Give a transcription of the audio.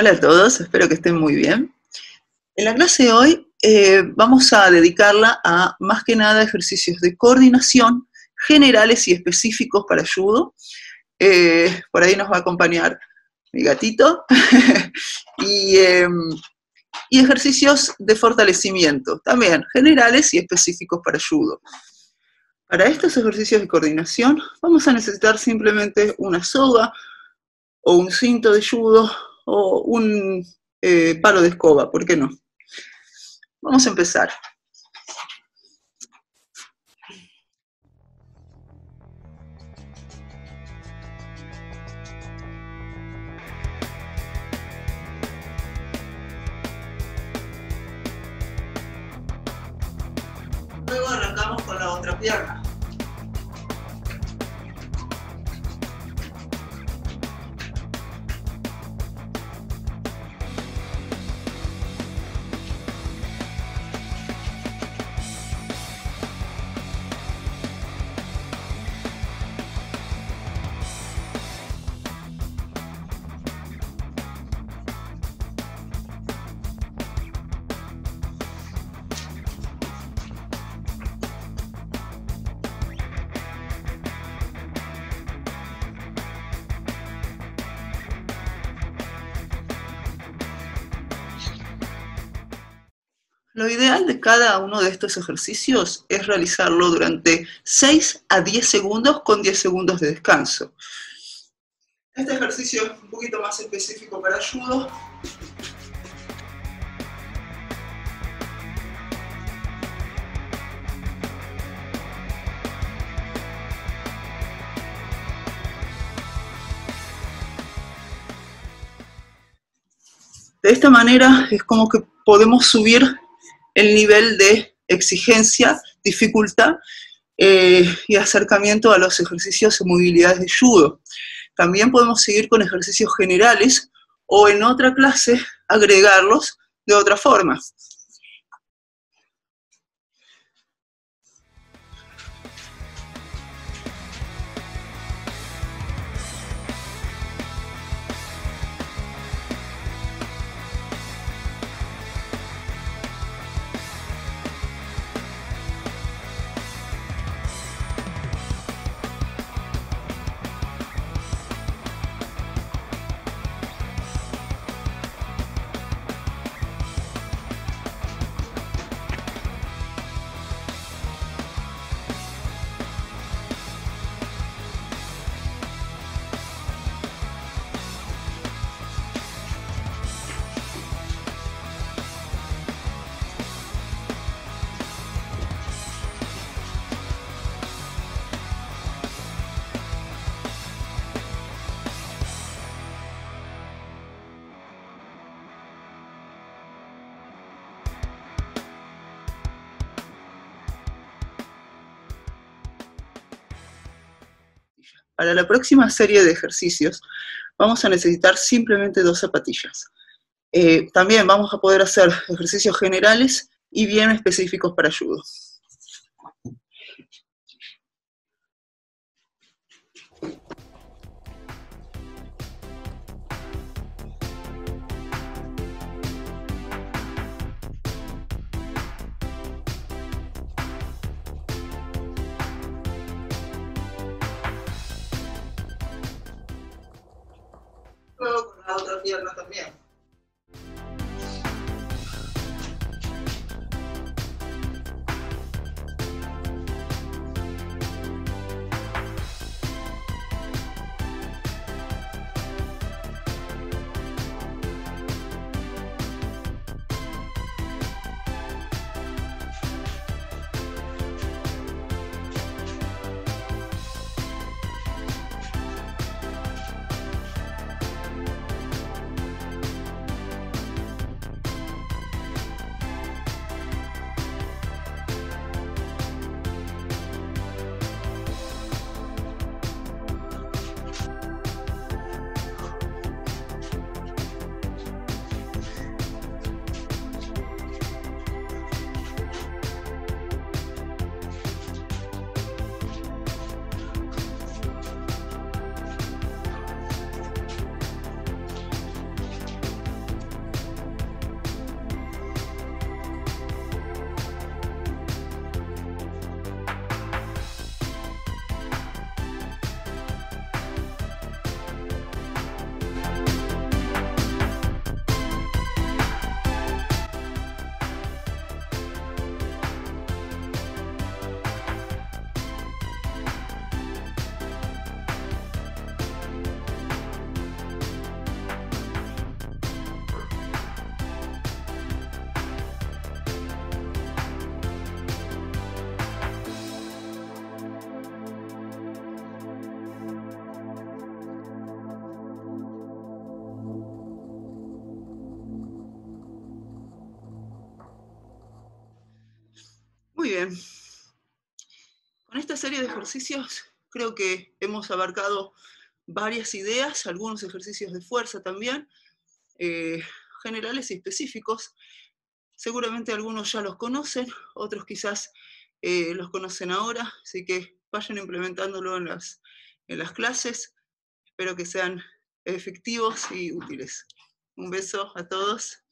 Hola a todos, espero que estén muy bien. En la clase de hoy eh, vamos a dedicarla a más que nada ejercicios de coordinación generales y específicos para judo. Eh, por ahí nos va a acompañar mi gatito. y, em, y, ejercicios de fortalecimiento, también generales y específicos para judo. Para estos ejercicios de coordinación vamos a necesitar simplemente una soga o un cinto de judo o un eh, palo de escoba, ¿por qué no? Vamos a empezar. Luego arrancamos con la otra pierna. Lo ideal de cada uno de estos ejercicios es realizarlo durante 6 a 10 segundos con 10 segundos de descanso. Este ejercicio es un poquito más específico para judo. De esta manera es como que podemos subir el nivel de exigencia, dificultad eh, y acercamiento a los ejercicios de movilidad de judo. También podemos seguir con ejercicios generales o en otra clase agregarlos de otra forma. Para la próxima serie de ejercicios vamos a necesitar simplemente dos zapatillas. Eh, también vamos a poder hacer ejercicios generales y bien específicos para judo. Luego con la Bien. Con esta serie de ejercicios creo que hemos abarcado varias ideas, algunos ejercicios de fuerza también, eh, generales y específicos. Seguramente algunos ya los conocen, otros quizás eh, los conocen ahora, así que vayan implementándolo en las, en las clases. Espero que sean efectivos y útiles. Un beso a todos.